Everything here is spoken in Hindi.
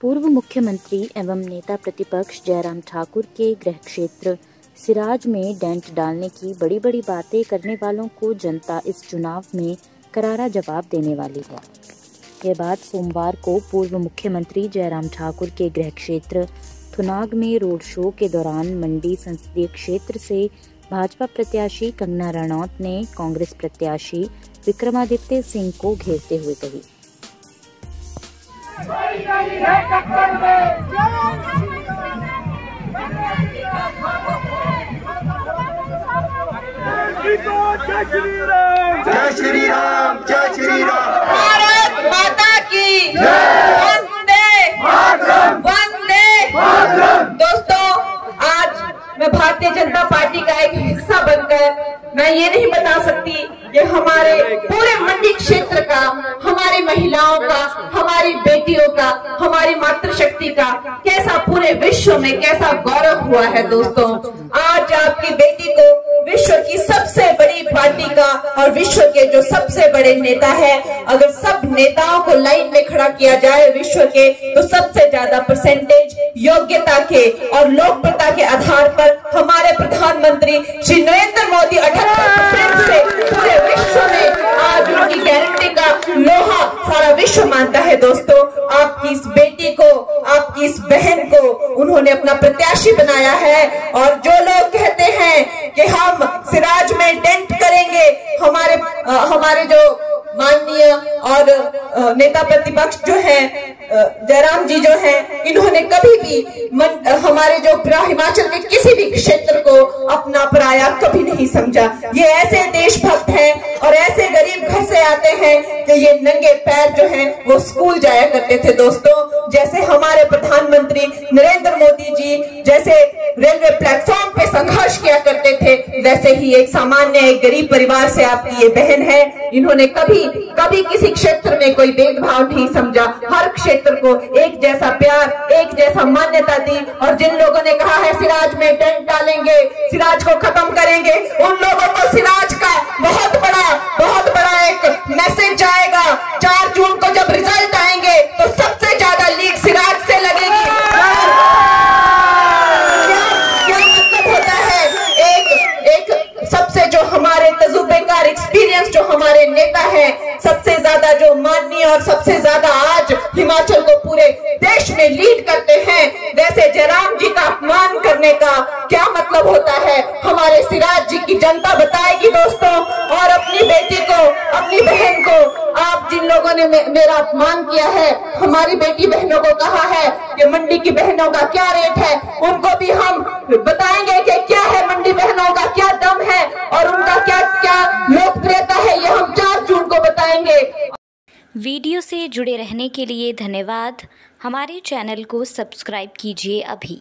पूर्व मुख्यमंत्री एवं नेता प्रतिपक्ष जयराम ठाकुर के गृह क्षेत्र सिराज में डेंट डालने की बड़ी बड़ी बातें करने वालों को जनता इस चुनाव में करारा जवाब देने वाली है। ये बात सोमवार को पूर्व मुख्यमंत्री जयराम ठाकुर के गृह क्षेत्र थुनाग में रोड शो के दौरान मंडी संसदीय क्षेत्र से भाजपा प्रत्याशी कंगना रनौत ने कांग्रेस प्रत्याशी विक्रमादित्य सिंह को घेरते हुए कही। जय श्री राम जय श्री राम भारत माता की। वंदे। वंदे। दोस्तों आज मैं भारतीय जनता पार्टी का एक हिस्सा बनकर मैं ये नहीं बता सकती कि हमारे पूरे मंडी क्षेत्र का हमारी महिलाओं का हमारी बेटियों का, हमारी मातृशक्ति का, कैसा पूरे विश्व में कैसा गौरव हुआ है दोस्तों। आज आपकी बेटी को विश्व की सबसे बड़ी पार्टी का और विश्व के जो सबसे बड़े नेता है, अगर सब नेताओं को लाइन में खड़ा किया जाए विश्व के तो सबसे ज़्यादा परसेंटेज योग्यता के और लोकप्रियता के आधार पर हमारे प्रधानमंत्री श्री नरेंद्र मोदी अठहत्तर से पूरे सारा विश्व मानता है दोस्तों आपकी इस बेटी को आपकी इस बहन को उन्होंने अपना प्रत्याशी बनाया है। और जो लोग कहते हैं कि हम सिराज में डेंट करेंगे हमारे आ, हमारे जो माननीय और नेता प्रतिपक्ष जो है जयराम जी जो हैं इन्होंने कभी भी मन, हमारे जो हिमाचल के किसी भी क्षेत्र को अपना पराया कभी नहीं समझा। ये ऐसे देशभक्त हैं और ऐसे गरीब घर से आते हैं कि ये नंगे पैर जो हैं वो स्कूल जाया करते थे। दोस्तों जैसे हमारे प्रधानमंत्री नरेंद्र मोदी जी जैसे रेलवे प्लेटफॉर्म पे संघर्ष किया करते थे, वैसे ही एक सामान्य एक गरीब परिवार से आपकी ये बहन है। इन्होंने कभी कभी किसी क्षेत्र में कोई भेदभाव नहीं समझा। हर क्षेत्र को एक जैसा प्यार, एक जैसा मान्यता दी और जिन लोगों ने कहा है, सिराज में टेंट डालेंगे, सिराज को खत्म करेंगे, उन लोगों को सिराज का हमारे तजुर्बेकार एक्सपीरियंस जो हमारे नेता है, सबसे ज़्यादा जो माननीय और सबसे ज़्यादा आज हिमाचल को पूरे देश में लीड करते हैं, वैसे जयराम जी का अपमान करने का क्या मतलब होता है? हमारे सिराज जी की जनता बताएगी दोस्तों, और अपनी बेटी को, अपनी बहन को, आप जिन लोगों ने मेरा अपमान किया है, हमारी बेटी बहनों को कहा है कि मंडी की बहनों का क्या रेट है? उनको भी हम बताएँगे कि जुड़े रहने के लिए धन्यवाद। हमारे चैनल को सब्सक्राइब कीजिए अभी।